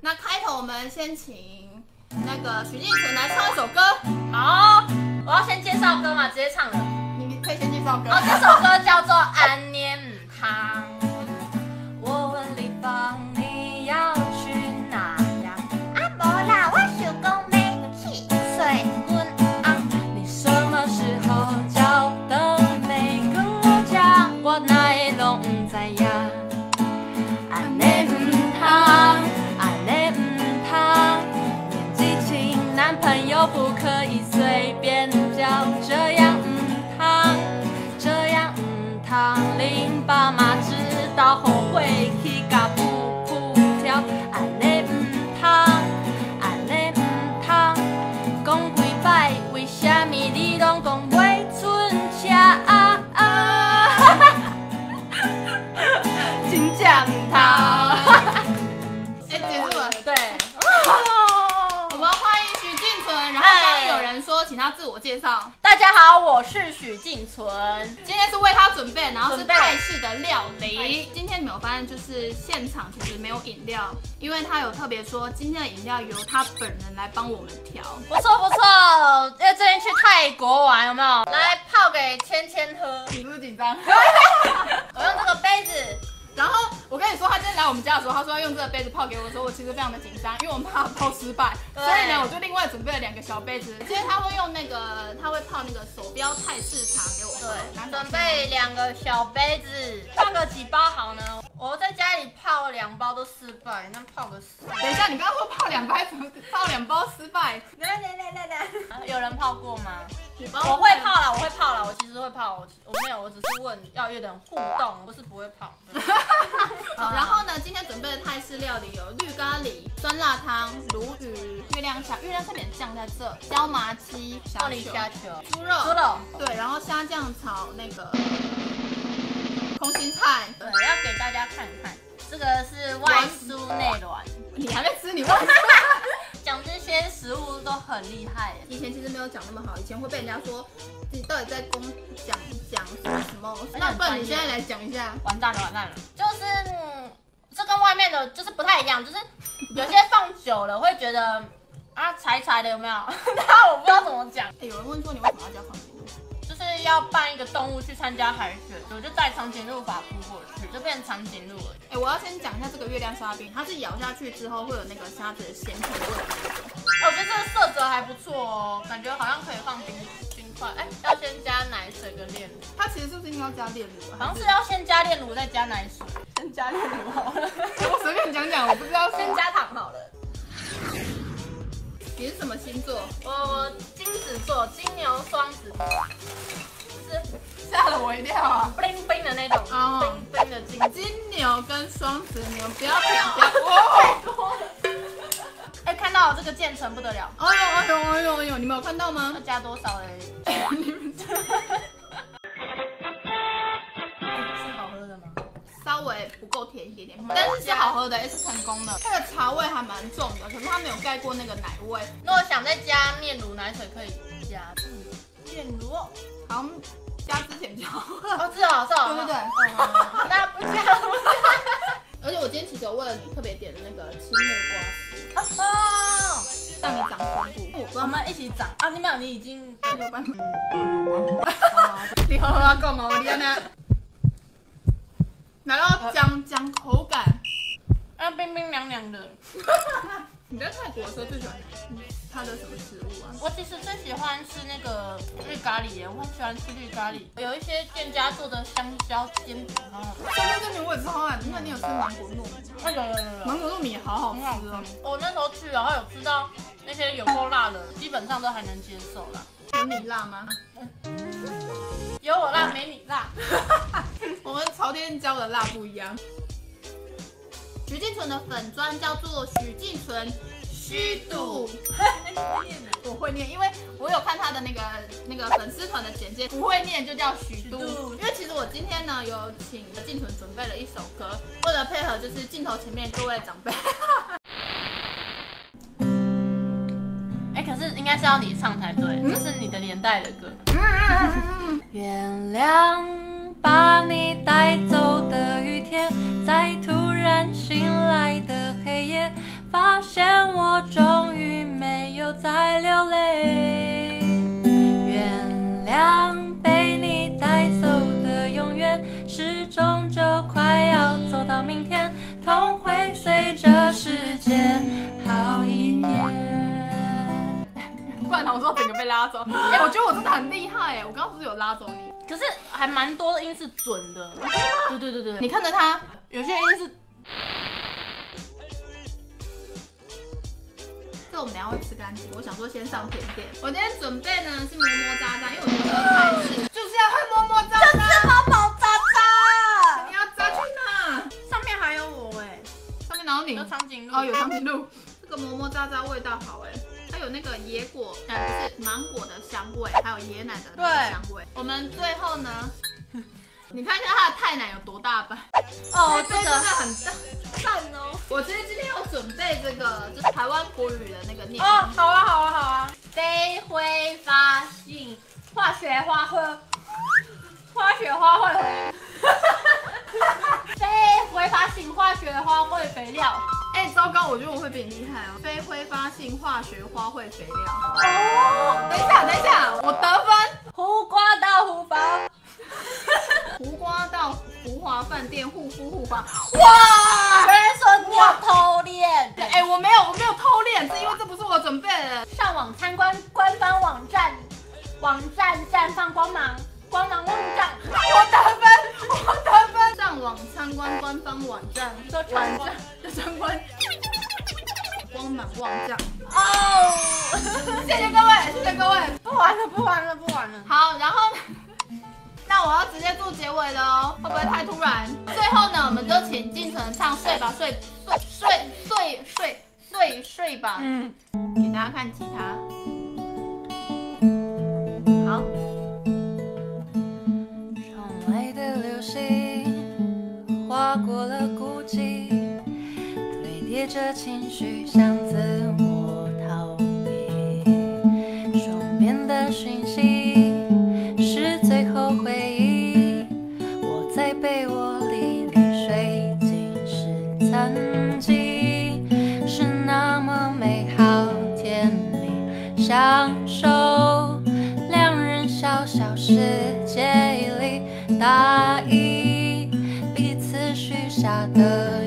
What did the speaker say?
那开头我们先请那个许靖纯来唱一首歌，好，我要先介绍歌嘛，直接唱了。你可以先介绍歌。哦，这首歌叫做《安念堂》。等着。自我介绍，大家好，我是许静存。今天是为他准备，然后是泰式的料理。今天你们有发现，就是现场其实没有饮料，因为他有特别说今天的饮料由他本人来帮我们调。不错不错，因为最近去泰国玩，有没有？来泡给芊芊喝。你不是紧张？我用这个杯子，然后我跟你说，他今天来我们家的时候，他说要用这个杯子泡给我的时候，我其实非常的紧张，因为我怕泡失败，所以呢，我就另外准备了两个小杯子。今天他会用那个，他会泡那个手标泰式茶给我喝。对，准备两个小杯子，泡个几包好呢？我在家里泡两包都失败，那泡个四。等一下，你刚刚说泡两包，怎么泡两包失败？来来来来来，有人泡过吗？我会泡啦，我会泡啦，我其实会泡，我我没有，我只是问要有点互动，不是不会泡。好，然后呢，今天准备的泰式料理有绿咖喱、酸辣汤、鲈鱼、月亮虾，月亮虾点酱在这，椒麻鸡、小凤梨球虾球，猪肉、猪肉，对，然后虾酱炒那个空心菜。对，要给大家看看，这个是外酥内软，你还没吃，你忘记？讲这些食物都很厉害。以前其实没有讲那么好，以前会被人家说你到底在公讲讲什么什么。那不然你现在来讲一下，完蛋了，完蛋了，就是、嗯、这跟外面的就是不太一样，就是有些放久了会觉得啊柴柴的，有没有？然后我不知道怎么讲。哎，有人问说你为什么要叫长颈鹿？就是要办一个动物去参加海选，我就带长颈鹿法扑过去，就变成长颈鹿了。哎，我要先讲一下这个月亮沙冰，它是咬下去之后会有那个沙子的咸甜味的那种。哎我觉得这个色泽还不错哦，感觉好像可以放冰冰块。哎，要先加奶水跟炼乳，它其实是不是应该要加炼乳啊？好像是要先加炼乳再加奶水，先加炼乳好了，我随便讲讲，我不知道牛跟双子牛，不要不要太多了！哎，看到这个渐层不得了，哎呦哎呦哎呦哎呦，你们有看到吗要？加多少嘞？你们是好喝的吗？稍微不够甜一点点，但是是好喝的，也是成功的。那个茶味还蛮重的，可是它没有盖过那个奶味。如果想再加炼乳奶水可以加，嗯，炼乳哦，好像加之前就好了。哦，是哦，是哦，对对对哦那不加不加而且我今天其实有为了你特别点的那个青木瓜丝，加哦，让你长胸部。我们一起长啊！你没有，你已经没有办法。你好好啊，讲哦，你安呢？然后讲讲口感。啊冰冰凉凉的。你在泰国的时候最喜欢它的什么食物啊？我其实最喜欢吃那个绿咖喱耶，我很喜欢吃绿咖喱，有一些店家做的香蕉煎饼很好吃。香蕉煎饼我也超爱，那你有吃芒果糯米有有有有。芒果糯米好好吃吃哦。我那时候去，然后有吃到那些有够辣的，基本上都还能接受啦。有你辣吗？有我辣没你辣。我们朝天椒的辣不一样。许晋纯的粉砖叫做许晋纯虚度，我会念，因为我有看他的那个那个粉丝团的简介，不会念就叫许度。因为其实我今天呢有请静纯准备了一首歌，为了配合就是镜头前面各位长辈。哎、可是应该是要你唱才对，这是你的年代的歌。原谅把你带走的雨天，在突然醒来的黑夜，发发现我终于没有再流泪。原谅被你带走的永远，时钟就快要走到明天，痛会随着时间好一点。不然我说整个被拉走。哎、我觉得我真的很厉害哎，我刚刚不是有拉走你？可是还蛮多的音是准的，对对对对，你看着他，有些音是这我们等一下会吃干净。我想说先上甜点。我今天准备呢是么么喳喳，因为我觉得泰式就是要会么么喳喳。宝宝渣渣，你要扎去哪？上面还有我哎，上面哪有你？有长颈鹿哦，有长颈鹿。这个么么喳喳味道好哎，它有那个野果，呃，不是芒果的香味，还有椰奶的那个香味。我们最后呢，你看一下它的太奶有多大吧？哦，这个这个很大。赞哦。我其实这个，就是台湾国语的那个念。哦，好啊，好啊，好啊。非挥发性化学花卉，化学花卉，非挥发性化学花卉肥料。哎、糟糕，我觉得我会比你厉害哦。非挥发性化学花卉肥料。哦，等一下，等一下，我得分。胡瓜到胡房，胡瓜到胡华饭店护肤护发。哇！偷练，哎、我没有，我没有偷练，是因为这不是我准备的。上网参观官方网站，网站绽放光芒，光芒万丈。我得分，我得分。上网参观官方网站，说网参观站的参观，光芒万丈。哦，谢谢各位，谢谢各位。不玩了，不玩了，不玩了。好，然后呢？那我要直接做结尾了哦，会不会太突然？最后呢，我们就请静纯唱《睡吧睡睡睡睡睡睡睡吧》，嗯，给大家看吉他。好。窗外的流星划过了孤寂，堆叠着情绪，想自我逃避。双边的讯息是最后回忆，我在被窝里里睡进是曾享受两人小小世界里答应彼此许下的